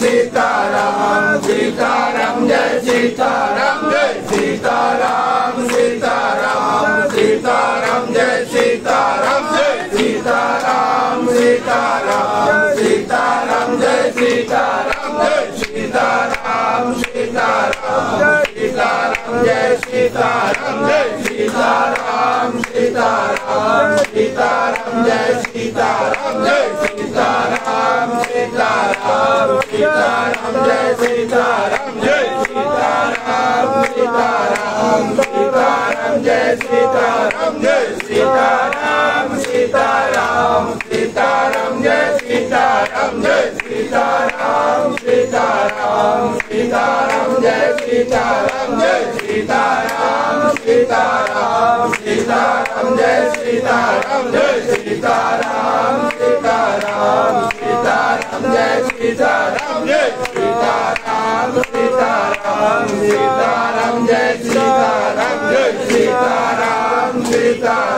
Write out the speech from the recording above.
Sitaram Sitaram Jai Sitaram Jai Sitaram Sitaram Sitaram Jai Sitaram Jai Sitaram Sitaram Sitaram Jai Sitaram Jai Sitaram Sitaram Sitaram Jai Sitaram Jai Sitaram Sitaram Sitaram Jai Sitaram Sitaram, Jai Sitaram, Jai Sitaram. Sitaram Jai Sitaram Jai Sitaram Sitaram